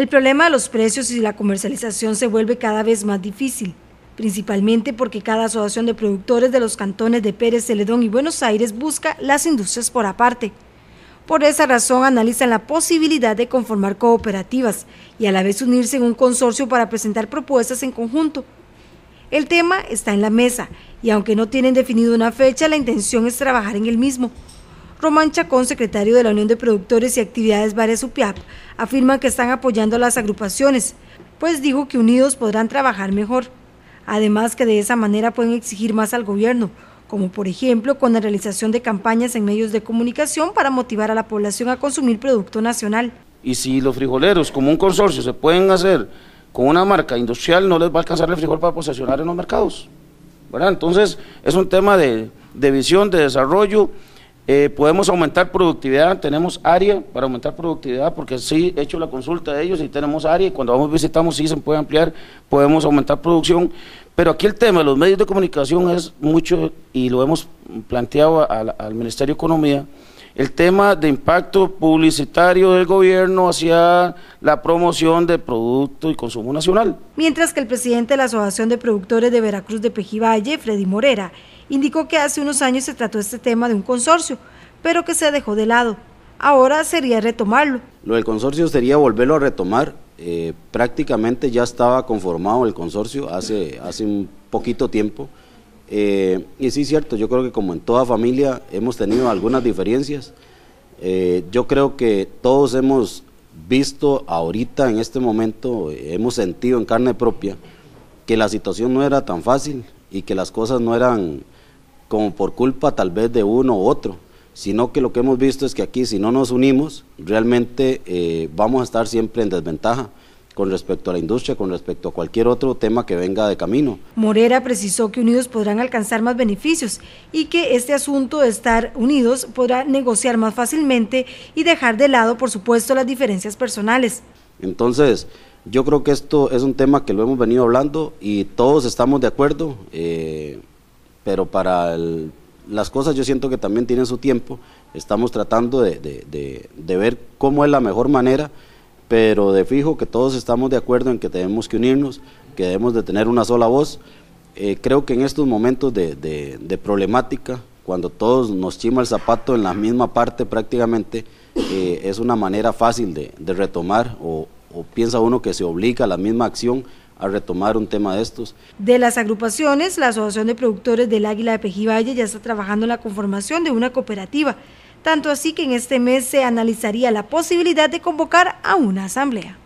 El problema de los precios y la comercialización se vuelve cada vez más difícil, principalmente porque cada asociación de productores de los cantones de Pérez, Celedón y Buenos Aires busca las industrias por aparte. Por esa razón analizan la posibilidad de conformar cooperativas y a la vez unirse en un consorcio para presentar propuestas en conjunto. El tema está en la mesa y aunque no tienen definido una fecha, la intención es trabajar en el mismo. Román Chacón, secretario de la Unión de Productores y Actividades Varias UPIAP, afirma que están apoyando a las agrupaciones, pues dijo que unidos podrán trabajar mejor. Además que de esa manera pueden exigir más al gobierno, como por ejemplo con la realización de campañas en medios de comunicación para motivar a la población a consumir producto nacional. Y si los frijoleros como un consorcio se pueden hacer con una marca industrial, no les va a alcanzar el frijol para posicionar en los mercados. ¿verdad? Entonces es un tema de, de visión, de desarrollo eh, podemos aumentar productividad, tenemos área para aumentar productividad, porque sí he hecho la consulta de ellos y tenemos área, y cuando vamos visitamos sí se puede ampliar, podemos aumentar producción, pero aquí el tema de los medios de comunicación es mucho, y lo hemos planteado al, Ministerio de Economía, el tema de impacto publicitario del gobierno hacia la promoción de producto y consumo nacional. Mientras que el presidente de la Asociación de Productores de Veracruz de Pejivalle, Freddy Morera, indicó que hace unos años se trató este tema de un consorcio, pero que se dejó de lado. Ahora sería retomarlo. Lo del consorcio sería volverlo a retomar. Eh, prácticamente ya estaba conformado el consorcio hace, hace un poquito tiempo. Eh, y sí, cierto, yo creo que como en toda familia hemos tenido algunas diferencias. Eh, yo creo que todos hemos visto ahorita, en este momento, hemos sentido en carne propia que la situación no era tan fácil y que las cosas no eran como por culpa tal vez de uno u otro, sino que lo que hemos visto es que aquí si no nos unimos, realmente eh, vamos a estar siempre en desventaja con respecto a la industria, con respecto a cualquier otro tema que venga de camino. Morera precisó que unidos podrán alcanzar más beneficios y que este asunto de estar unidos podrá negociar más fácilmente y dejar de lado, por supuesto, las diferencias personales. Entonces, yo creo que esto es un tema que lo hemos venido hablando y todos estamos de acuerdo. Eh, pero para las cosas yo siento que también tienen su tiempo, estamos tratando de, ver cómo es la mejor manera, pero de fijo que todos estamos de acuerdo en que tenemos que unirnos, que debemos de tener una sola voz. Eh, creo que en estos momentos de, problemática, cuando todos nos chima el zapato en la misma parte prácticamente, eh, es una manera fácil de, retomar o, o piensa uno que se obliga a la misma acción a retomar un tema de estos. De las agrupaciones, la Asociación de Productores del Águila de Pejivalle ya está trabajando en la conformación de una cooperativa, tanto así que en este mes se analizaría la posibilidad de convocar a una asamblea.